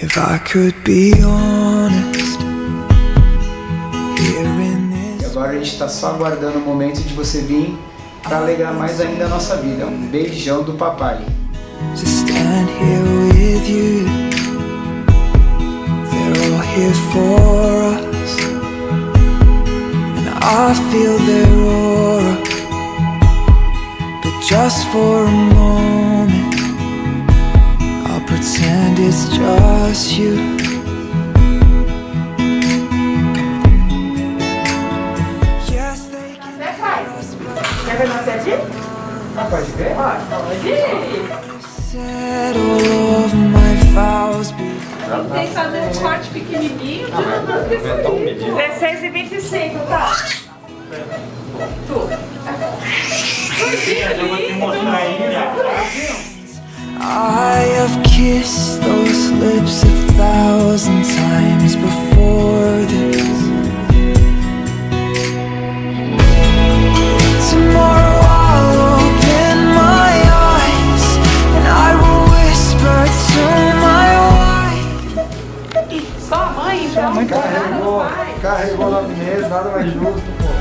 E this agora a gente está só aguardando o momento de você vir para alegrar mais ainda a nossa vida. Um beijão do papai. to stand here with you. They're all here for us, and I feel their aura. But just for a moment, I'll pretend it's just you. Yes, they can Né, pai? Quer ver meu pé Ah, pode ver? Pode. set all of my vows be. Tentei fazer um corte pequenininho, tirando 16 e 25, tá? Tu. I have kissed those lips a thousand times before this. Tomorrow I'll open my eyes and I will whisper to my wife. Só a mãe, então. Nada Carregou, do pai. carregou nove meses, nada mais justo, pô.